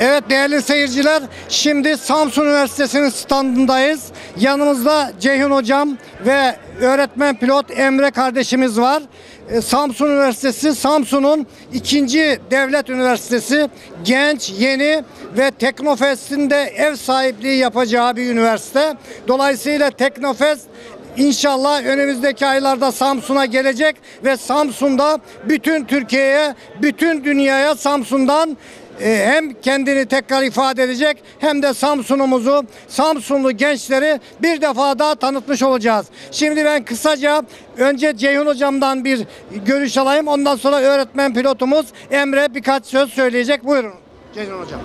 Evet değerli seyirciler, şimdi Samsun Üniversitesi'nin standındayız. Yanımızda Ceyhun Hocam ve öğretmen pilot Emre kardeşimiz var. Ee, Samsun Üniversitesi, Samsun'un ikinci devlet üniversitesi. Genç, yeni ve Teknofest'in de ev sahipliği yapacağı bir üniversite. Dolayısıyla Teknofest İnşallah önümüzdeki aylarda Samsun'a gelecek ve Samsun'da bütün Türkiye'ye, bütün dünyaya Samsun'dan hem kendini tekrar ifade edecek hem de Samsun'umuzu, Samsunlu gençleri bir defa daha tanıtmış olacağız. Şimdi ben kısaca önce Ceyhun hocamdan bir görüş alayım. Ondan sonra öğretmen pilotumuz Emre birkaç söz söyleyecek. Buyurun Ceyhun hocam.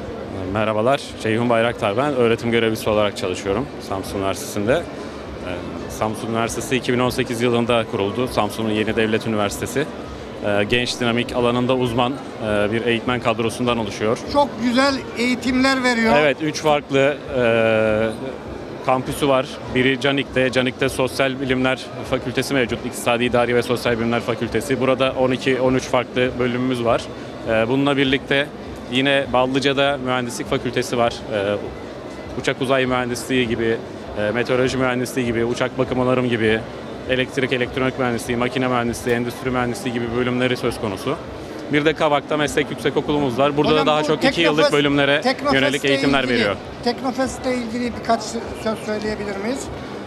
Merhabalar, Ceyhun Bayraktar ben. Öğretim görevlisi olarak çalışıyorum Samsun Üniversitesi'nde. Ee, Samsun Üniversitesi 2018 yılında kuruldu. Samsun'un yeni devlet üniversitesi. Ee, Genç dinamik alanında uzman e, bir eğitmen kadrosundan oluşuyor. Çok güzel eğitimler veriyor. Evet, üç farklı e, kampüsü var. Biri Canik'te, Canik'te Sosyal Bilimler Fakültesi mevcut. İktisadi İdari ve Sosyal Bilimler Fakültesi. Burada 12-13 farklı bölümümüz var. E, bununla birlikte yine Ballıca'da Mühendislik Fakültesi var. Uçak uzay mühendisliği gibi, meteoroloji mühendisliği gibi, uçak bakım onarım gibi, elektrik, elektronik mühendisliği, makine mühendisliği, endüstri mühendisliği gibi bölümleri söz konusu. Bir de Kavak'ta meslek yüksek okulumuz var. Burada Hocam da daha bu çok iki yıllık Teknofest- bölümlere Teknofest'le yönelik eğitimler ilgili- veriyor. Teknofest'le ilgili birkaç söz söyleyebilir miyiz?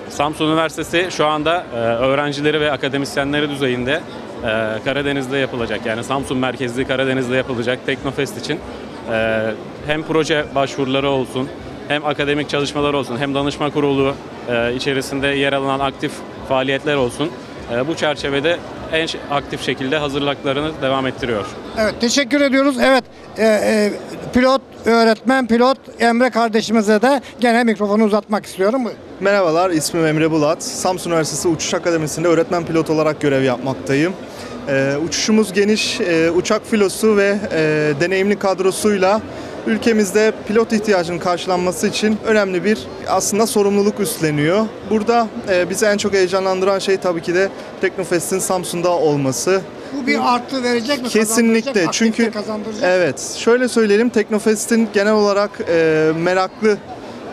Samsun Üniversitesi şu anda e, öğrencileri ve akademisyenleri düzeyinde e, Karadeniz'de yapılacak. Yani Samsun merkezli Karadeniz'de yapılacak Teknofest için e, hem proje başvuruları olsun, hem akademik çalışmalar olsun, hem danışma kurulu e, içerisinde yer alınan aktif faaliyetler olsun. E, bu çerçevede en aktif şekilde hazırlıklarını devam ettiriyor. Evet teşekkür ediyoruz. Evet e, e, pilot, öğretmen pilot Emre kardeşimize de gene mikrofonu uzatmak istiyorum. Merhabalar, ismim Emre Bulat. Samsun Üniversitesi Uçuş Akademisi'nde öğretmen pilot olarak görev yapmaktayım. Ee, uçuşumuz geniş, e, uçak filosu ve e, deneyimli kadrosuyla ülkemizde pilot ihtiyacının karşılanması için önemli bir aslında sorumluluk üstleniyor. Burada e, bizi en çok heyecanlandıran şey tabii ki de Teknofest'in Samsun'da olması. Bu bir artı verecek mi? Kesinlikle çünkü evet şöyle söyleyelim Teknofest'in genel olarak e, meraklı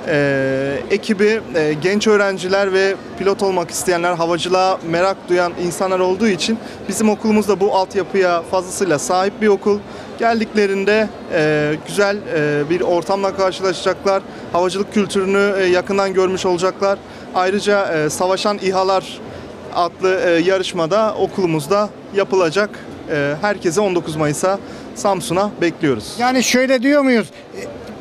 e, ekibi e, genç öğrenciler ve pilot olmak isteyenler havacılığa merak duyan insanlar olduğu için bizim okulumuz da bu altyapıya fazlasıyla sahip bir okul. Geldiklerinde e, güzel e, bir ortamla karşılaşacaklar. Havacılık kültürünü e, yakından görmüş olacaklar. Ayrıca e, savaşan İHA'lar adlı e, yarışmada okulumuzda yapılacak. E, herkese 19 Mayıs'a Samsun'a bekliyoruz. Yani şöyle diyor muyuz?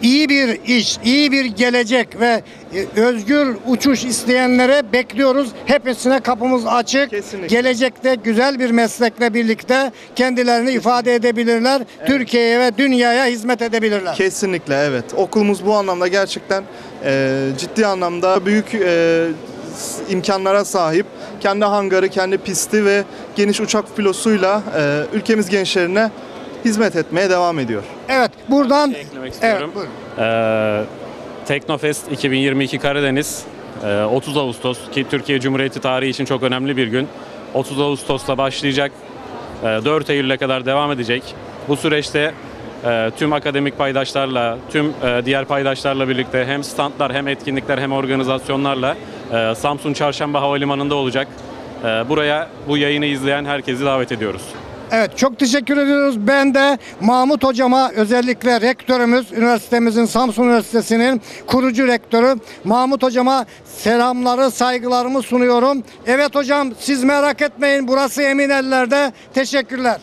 İyi bir iş, iyi bir gelecek ve e, özgür uçuş isteyenlere bekliyoruz. Hepsine kapımız açık. Kesinlikle. Gelecekte güzel bir meslekle birlikte kendilerini ifade edebilirler. Türkiye'ye ve dünyaya hizmet edebilirler. Kesinlikle evet. Okulumuz bu anlamda gerçekten e, ciddi anlamda büyük e, imkanlara sahip. Kendi hangarı, kendi pisti ve geniş uçak filosuyla e, ülkemiz gençlerine hizmet etmeye devam ediyor. Evet, buradan eklemek istiyorum. Evet, buyurun. Ee, Teknofest 2022 Karadeniz e, 30 Ağustos ki Türkiye Cumhuriyeti tarihi için çok önemli bir gün. 30 Ağustos'ta başlayacak. e, 4 Eylül'e kadar devam edecek. Bu süreçte e, tüm akademik paydaşlarla, tüm e, diğer paydaşlarla birlikte hem standlar hem etkinlikler hem organizasyonlarla e, Samsun Çarşamba Havalimanı'nda olacak. Buraya bu yayını izleyen herkesi davet ediyoruz. Evet çok teşekkür ediyoruz. Ben de Mahmut hocama özellikle rektörümüz üniversitemizin Samsun Üniversitesi'nin kurucu rektörü Mahmut hocama selamları saygılarımı sunuyorum. Evet hocam siz merak etmeyin burası emin ellerde. Teşekkürler.